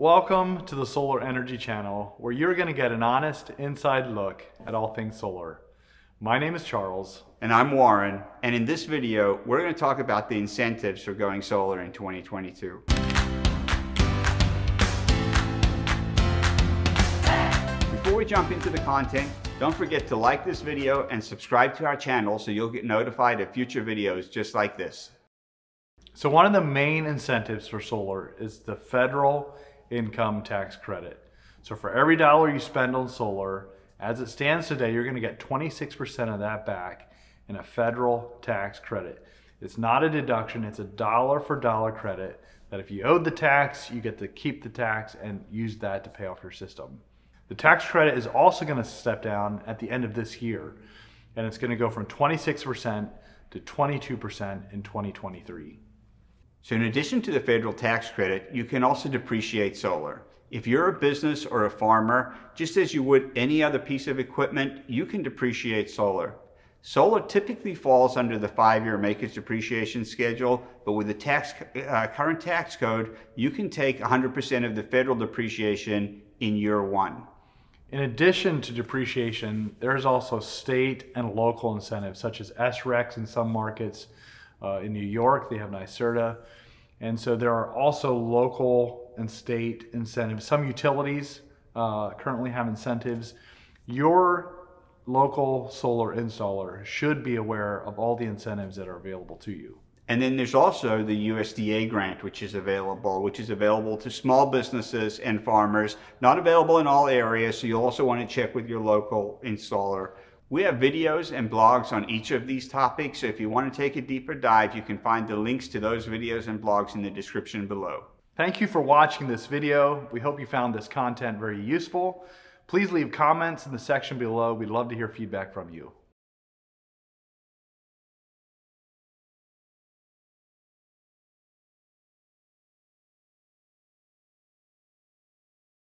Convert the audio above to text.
Welcome to the Solar Energy Channel, where you're going to get an honest inside look at all things solar. My name is Charles. And I'm Warren, and in this video, we're going to talk about the incentives for going solar in 2022. Before we jump into the content, don't forget to like this video and subscribe to our channel so you'll get notified of future videos just like this. So one of the main incentives for solar is the federal income tax credit. So for every dollar you spend on solar, as it stands today, you're gonna get 26% of that back in a federal tax credit. It's not a deduction, it's a dollar for dollar credit that if you owed the tax, you get to keep the tax and use that to pay off your system. The tax credit is also gonna step down at the end of this year, and it's gonna go from 26% to 22% in 2023. So in addition to the federal tax credit, you can also depreciate solar. If you're a business or a farmer, just as you would any other piece of equipment, you can depreciate solar. Solar typically falls under the five-year MACRS depreciation schedule, but with the tax, uh, current tax code, you can take 100% of the federal depreciation in year one. In addition to depreciation, there's also state and local incentives such as SRECs in some markets, uh, in New York, they have NYSERDA. And so there are also local and state incentives. Some utilities uh, currently have incentives. Your local solar installer should be aware of all the incentives that are available to you. And then there's also the USDA grant, which is available, which is available to small businesses and farmers, not available in all areas. So you'll also want to check with your local installer we have videos and blogs on each of these topics, so if you want to take a deeper dive, you can find the links to those videos and blogs in the description below. Thank you for watching this video. We hope you found this content very useful. Please leave comments in the section below. We'd love to hear feedback from you.